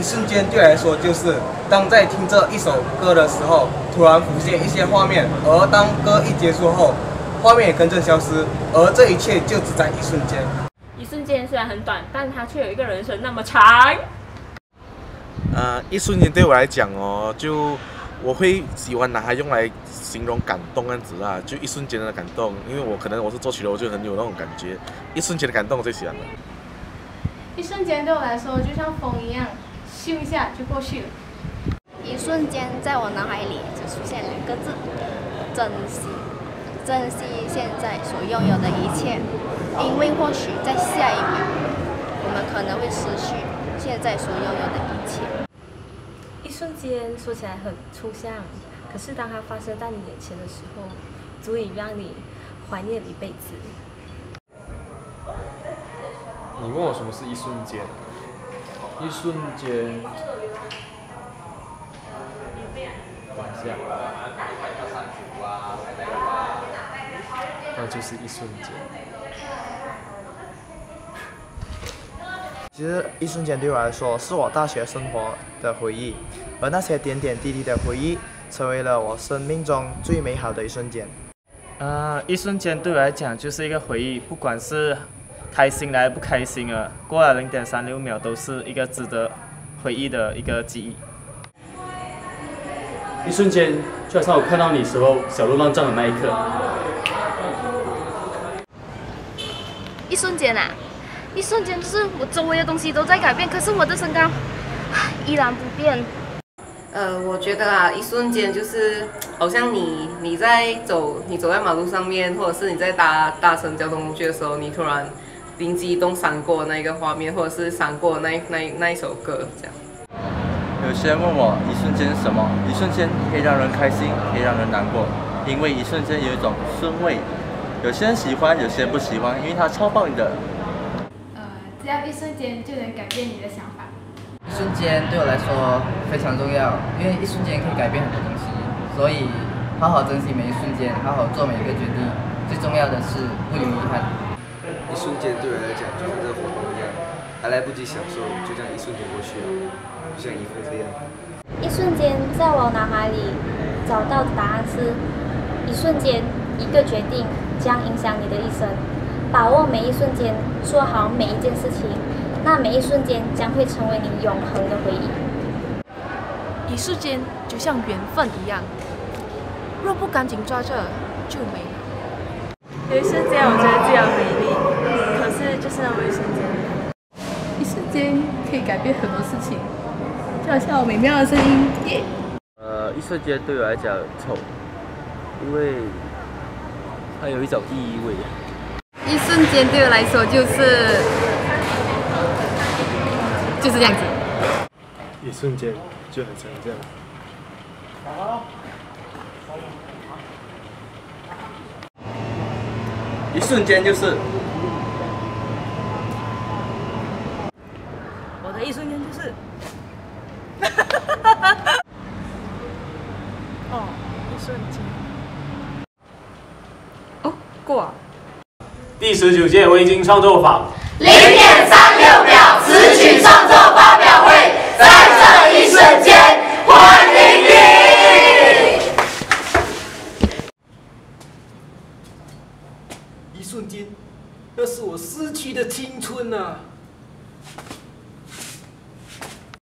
一瞬间对来说就是当在听这一首歌的时候，突然浮现一些画面，而当歌一结束后，画面也跟着消失，而这一切就只在一瞬间。一瞬间虽然很短，但它却有一个人生那么长。呃，一瞬间对我来讲哦，就我会喜欢拿它用来形容感动样子啊，就一瞬间的感动，因为我可能我是作曲的，我就很有那种感觉，一瞬间的感动我最喜欢的。一瞬间对我来说就像风一样，咻一下就过去了。一瞬间在我脑海里只出现两个字：珍惜。珍惜现在所拥有的一切，因为或许在下一秒，我们可能会失去现在所拥有的一切。一瞬间说起来很抽象，可是当它发生在你眼前的时候，足以让你怀念一辈子。你问我什么是一瞬间？一瞬间，下，那就是一瞬间。其实一瞬间对我来说是我大学生活的回忆，而那些点点滴滴的回忆，成为了我生命中最美好的一瞬间。呃，一瞬间对我来讲就是一个回忆，不管是开心来不开心啊，过了零点三六秒都是一个值得回忆的一个记忆。一瞬间，就好像我看到你时候小鹿乱撞的那一刻。一瞬间啊，一瞬间就是我周围的东西都在改变，可是我的身高依然不变。呃，我觉得啊，一瞬间就是好像你你在走，你走在马路上面，或者是你在搭搭乘交通工具的时候，你突然灵机一动闪过那个画面，或者是闪过那那那一首歌，这样。有些人问我一瞬间是什么？一瞬间可以让人开心，可以让人难过，因为一瞬间有一种顺味。有些人喜欢，有些人不喜欢，因为它超棒的。呃，只要一瞬间就能改变你的想法。一瞬间对我来说非常重要，因为一瞬间可以改变很多东西，所以好好珍惜每一瞬间，好好做每一个决定。最重要的是不留遗憾。一瞬间对我来讲就像这个活动一样，还来不及享受，就这样一瞬间过去了，就像衣服这样。一瞬间在我脑海里找到的答案是：一瞬间一个决定将影响你的一生。把握每一瞬间，做好每一件事情。那每一瞬间将会成为你永恒的回忆。一瞬间就像缘分一样，若不赶紧抓着，就没了。有一瞬间我觉得自己很美丽，就是那么一瞬间。一瞬间可以改变很多事情，就好像我美妙的声音。耶。呃，一瞬间对我来讲丑，因为它有一种意味。一瞬间对我来说就是。就是这样子，一瞬间就很成这样。一瞬间就是，我的一瞬间就是，哦，一瞬间，哦，过。第十九届微鲸创作坊。零点三六秒词曲创作发表会，在这一瞬间，欢迎你！一瞬间，那是我失去的青春啊！